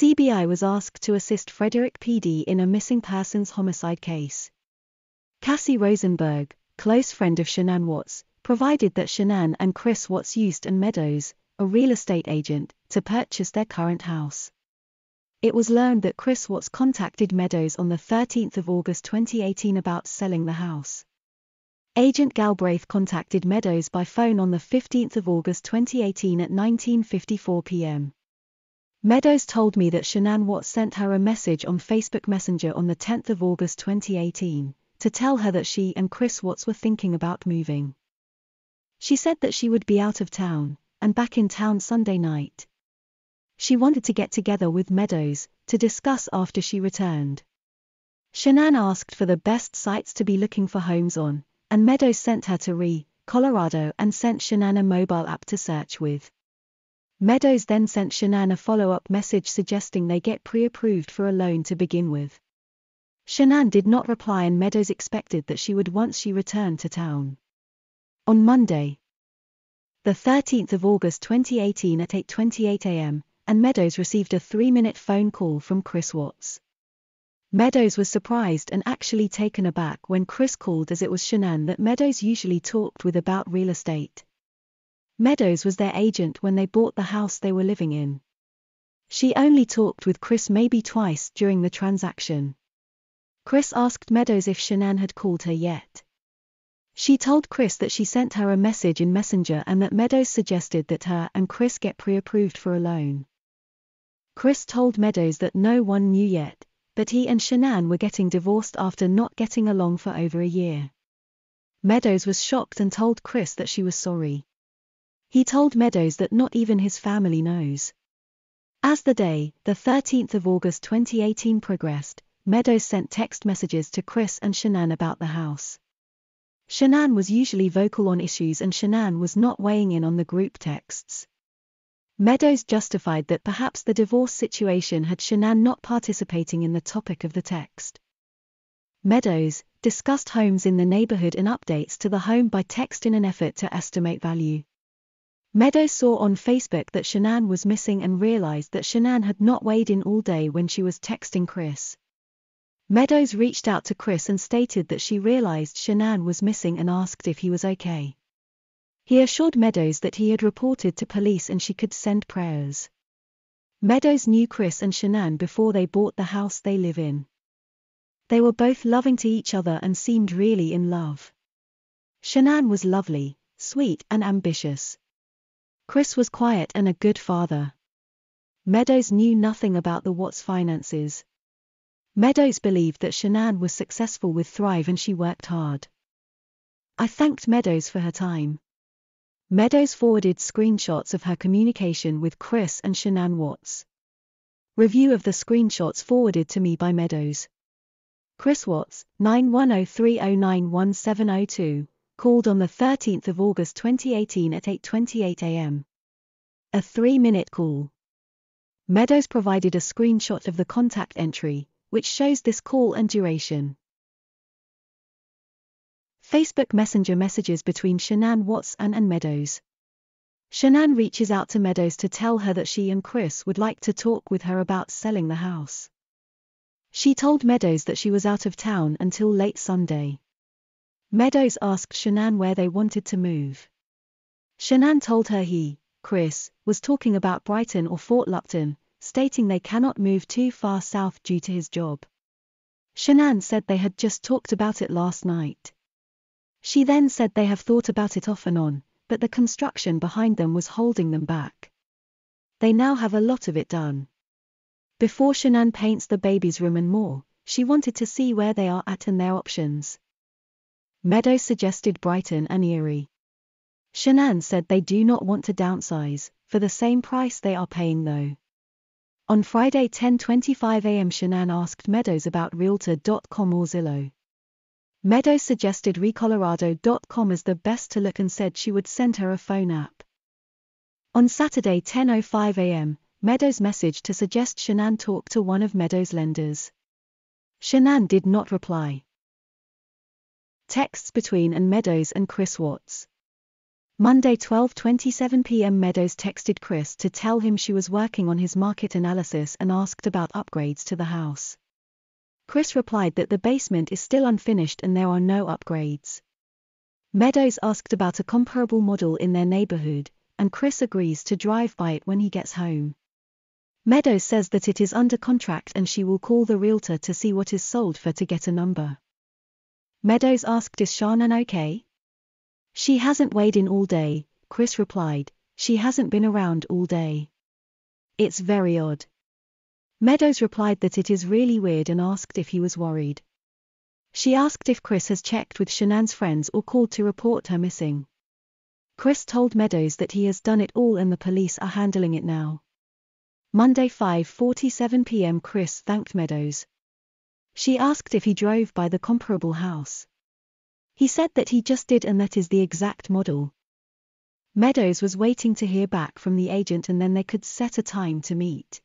CBI was asked to assist Frederick PD in a missing persons homicide case. Cassie Rosenberg, close friend of Shanann Watts, provided that Shanann and Chris Watts used Ann Meadows, a real estate agent, to purchase their current house. It was learned that Chris Watts contacted Meadows on the 13th of August 2018 about selling the house. Agent Galbraith contacted Meadows by phone on the 15th of August 2018 at 19:54 p.m. Meadows told me that Shanann Watts sent her a message on Facebook Messenger on the 10th of August 2018 to tell her that she and Chris Watts were thinking about moving. She said that she would be out of town and back in town Sunday night. She wanted to get together with Meadows to discuss after she returned. Shanann asked for the best sites to be looking for homes on, and Meadows sent her to RE, Colorado and sent Shanann a mobile app to search with. Meadows then sent Shanann a follow-up message suggesting they get pre-approved for a loan to begin with. Shanann did not reply Ann Meadows expected that she would once she returned to town. On Monday, the 13th of August 2018 at 8.28 am, and Meadows received a three-minute phone call from Chris Watts. Meadows was surprised and actually taken aback when Chris called as it was Shanann that Meadows usually talked with about real estate. Meadows was their agent when they bought the house they were living in. She only talked with Chris maybe twice during the transaction. Chris asked Meadows if Shanann had called her yet. She told Chris that she sent her a message in Messenger and that Meadows suggested that her and Chris get pre-approved for a loan. Chris told Meadows that no one knew yet, but he and Shanann were getting divorced after not getting along for over a year. Meadows was shocked and told Chris that she was sorry. He told Meadows that not even his family knows. As the day, the 13th of August 2018 progressed, Meadows sent text messages to Chris and Shanann about the house. Shanann was usually vocal on issues and Shanann was not weighing in on the group texts. Meadows justified that perhaps the divorce situation had Shanann not participating in the topic of the text. Meadows discussed homes in the neighborhood and updates to the home by text in an effort to estimate value. Meadows saw on Facebook that Shanann was missing and realized that Shanann had not weighed in all day when she was texting Chris. Meadows reached out to Chris and stated that she realized Shanann was missing and asked if he was okay. He assured Meadows that he had reported to police and she could send prayers. Meadows knew Chris and Shanann before they bought the house they live in. They were both loving to each other and seemed really in love. Shanann was lovely, sweet and ambitious. Chris was quiet and a good father. Meadows knew nothing about the Watts finances. Meadows believed that Shanann was successful with Thrive and she worked hard. I thanked Meadows for her time. Meadows forwarded screenshots of her communication with Chris and Shanann Watts. Review of the screenshots forwarded to me by Meadows. Chris Watts, 91030911702, called on the 13th of August 2018 at 8.28 am. A three-minute call. Meadows provided a screenshot of the contact entry, which shows this call and duration. Facebook Messenger messages between Shanann Watts and, Ann Meadows. Shanann reaches out to Meadows to tell her that she and Chris would like to talk with her about selling the house. She told Meadows that she was out of town until late Sunday. Meadows asked Shanann where they wanted to move. Shanann told her he, Chris, was talking about Brighton or Fort Lupton, stating they cannot move too far south due to his job. Shanann said they had just talked about it last night. She then said they have thought about it off and on, but the construction behind them was holding them back. They now have a lot of it done. Before Shanann paints the baby's room and more, she wanted to see where they are at and their options. Meadows suggested Brighton and Erie. Shanann said they do not want to downsize, for the same price they are paying though. On Friday 10.25 am Shanann asked Meadows about Realtor.com or Zillow. Meadows suggested ReColorado.com as the best to look and said she would send her a phone app. On Saturday 10.05 am, Meadows messaged to suggest Shanann talk to one of Meadows' lenders. Shanann did not reply. Texts between Ann Meadows and Chris Watts. Monday 12:27 p.m. Meadows texted Chris to tell him she was working on his market analysis and asked about upgrades to the house. Chris replied that the basement is still unfinished and there are no upgrades. Meadows asked about a comparable model in their neighborhood, and Chris agrees to drive by it when he gets home. Meadows says that it is under contract and she will call the realtor to see what is sold for to get a number. Meadows asked is Shanann okay? She hasn't weighed in all day, Chris replied, she hasn't been around all day. It's very odd. Meadows replied that it is really weird and asked if he was worried. She asked if Chris has checked with Shanann's friends or called to report her missing. Chris told Meadows that he has done it all and the police are handling it now. Monday 5:47 p.m. Chris thanked Meadows. She asked if he drove by the comparable house. He said that he just did and that is the exact model. Meadows was waiting to hear back from the agent and then they could set a time to meet.